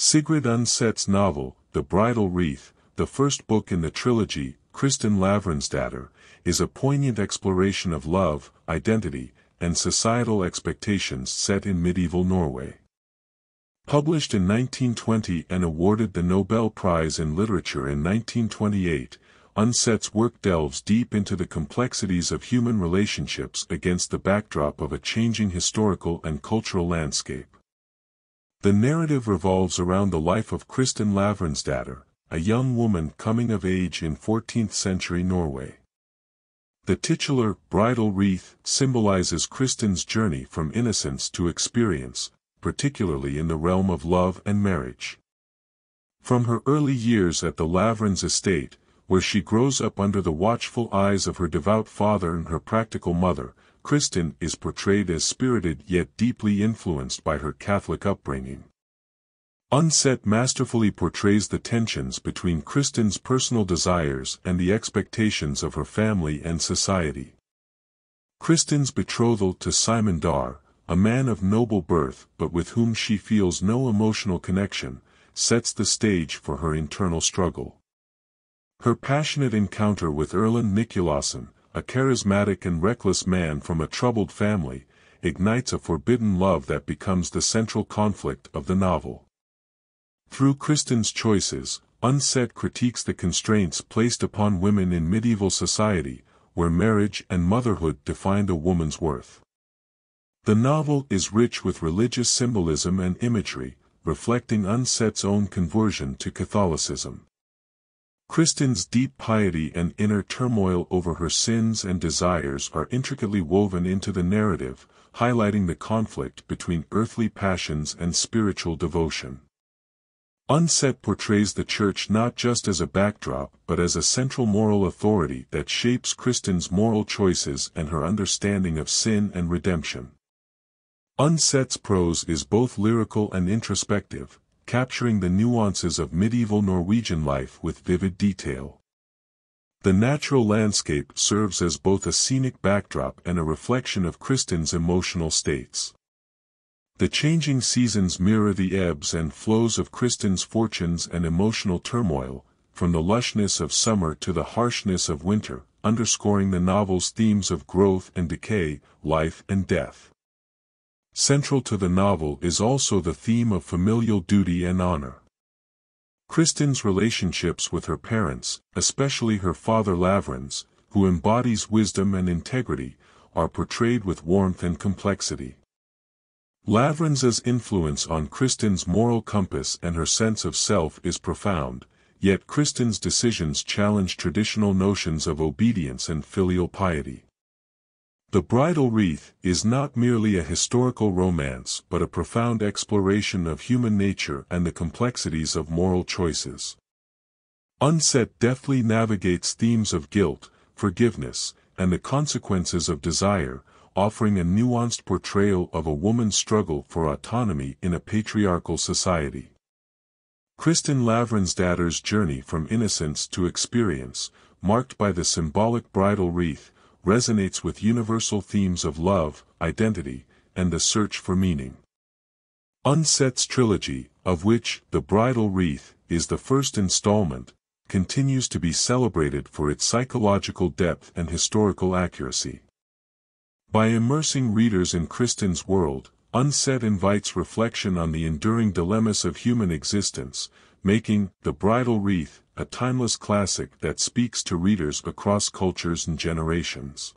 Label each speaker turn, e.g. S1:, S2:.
S1: Sigrid Undset's novel, The Bridal Wreath, the first book in the trilogy, Kristin Lavransdatter, is a poignant exploration of love, identity, and societal expectations set in medieval Norway. Published in 1920 and awarded the Nobel Prize in Literature in 1928, Undset's work delves deep into the complexities of human relationships against the backdrop of a changing historical and cultural landscape. The narrative revolves around the life of Kristin Lavransdatter, a young woman coming of age in 14th-century Norway. The titular bridal wreath symbolizes Kristin's journey from innocence to experience, particularly in the realm of love and marriage. From her early years at the Lavrans estate, where she grows up under the watchful eyes of her devout father and her practical mother, Kristin is portrayed as spirited yet deeply influenced by her Catholic upbringing. Undset masterfully portrays the tensions between Kristin's personal desires and the expectations of her family and society. Kristin's betrothal to Simon Darre, a man of noble birth but with whom she feels no emotional connection, sets the stage for her internal struggle. Her passionate encounter with Erlend Nikulaussøn, a charismatic and reckless man from a troubled family, ignites a forbidden love that becomes the central conflict of the novel. Through Kristin's choices, Undset critiques the constraints placed upon women in medieval society, where marriage and motherhood defined a woman's worth. The novel is rich with religious symbolism and imagery, reflecting Undset's own conversion to Catholicism. Kristin's deep piety and inner turmoil over her sins and desires are intricately woven into the narrative, highlighting the conflict between earthly passions and spiritual devotion. Undset portrays the Church not just as a backdrop but as a central moral authority that shapes Kristin's moral choices and her understanding of sin and redemption. Undset's prose is both lyrical and introspective, capturing the nuances of medieval Norwegian life with vivid detail. The natural landscape serves as both a scenic backdrop and a reflection of Kristin's emotional states. The changing seasons mirror the ebbs and flows of Kristin's fortunes and emotional turmoil, from the lushness of summer to the harshness of winter, underscoring the novel's themes of growth and decay, life and death. Central to the novel is also the theme of familial duty and honor. Kristin's relationships with her parents, especially her father Lavrans, who embodies wisdom and integrity, are portrayed with warmth and complexity. Lavrans's influence on Kristin's moral compass and her sense of self is profound, yet Kristin's decisions challenge traditional notions of obedience and filial piety. The Bridal Wreath is not merely a historical romance but a profound exploration of human nature and the complexities of moral choices. Undset deftly navigates themes of guilt, forgiveness, and the consequences of desire, offering a nuanced portrayal of a woman's struggle for autonomy in a patriarchal society. Kristin Lavransdatter's journey from innocence to experience, marked by the symbolic bridal wreath, resonates with universal themes of love, identity, and the search for meaning. Undset's trilogy, of which The Bridal Wreath is the first installment, continues to be celebrated for its psychological depth and historical accuracy. By immersing readers in Kristin's world, Undset invites reflection on the enduring dilemmas of human existence, making The Bridal Wreath a timeless classic that speaks to readers across cultures and generations.